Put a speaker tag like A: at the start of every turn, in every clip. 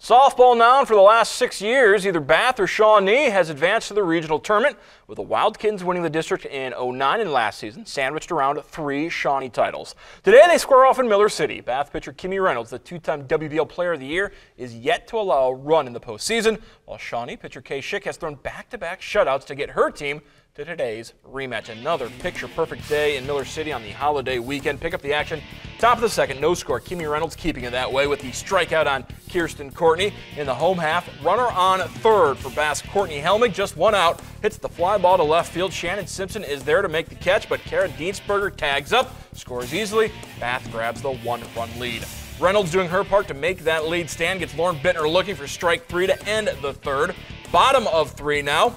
A: Softball now, for the last six years, either Bath or Shawnee has advanced to the regional tournament, with the Wildkids winning the district in 09 and last season, sandwiched around three Shawnee titles. Today they square off in Miller City. Bath pitcher Kimmy Reynolds, the two-time WBL Player of the Year, is yet to allow a run in the postseason, while Shawnee pitcher Kay Schick has thrown back-to-back shutouts to get her team to today's rematch. Another picture-perfect day in Miller City on the holiday weekend. Pick up the action. Top of the second, no score. Kimmy Reynolds keeping it that way with the strikeout on Kirsten Courtney in the home half. Runner on third for Bath's Courtney Helmig, just one out. Hits the fly ball to left field. Shannon Simpson is there to make the catch, but Kara Diensberger tags up, scores easily. Bath grabs the one-run lead. Reynolds doing her part to make that lead stand. Gets Lauren Bittner looking for strike three to end the third. Bottom of three now.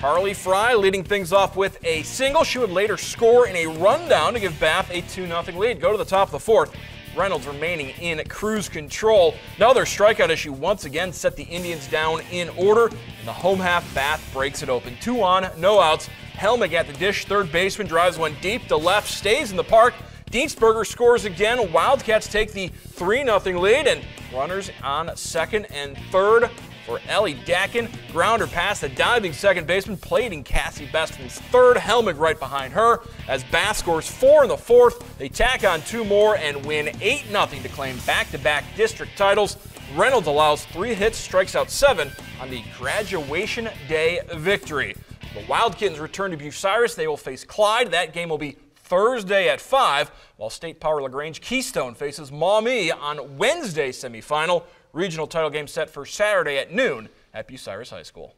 A: Carly Fry leading things off with a single. She would later score in a rundown to give Bath a 2-0 lead. Go to the top of the fourth. Reynolds remaining in cruise control. Another strikeout issue once again set the Indians down in order. In the home half, Bath breaks it open. Two on, no outs. Helmig at the dish. Third baseman drives one deep to left, stays in the park. Diensberger scores again. Wildcats take the 3 0 lead, and runners on second and third for Ellie Dakin. Grounder past the diving second baseman, plating Cassie Bestman's third. Helmig right behind her. As Bath scores four in the fourth, they tack on two more and win 8 0 to claim back to back district titles. Reynolds allows three hits, strikes out seven on the graduation day victory. The Wildkittens return to Bucyrus. They will face Clyde. That game will be Thursday at 5, while State Power LaGrange Keystone faces Maumee on Wednesday semifinal. Regional title game set for Saturday at noon at Bucyrus High School.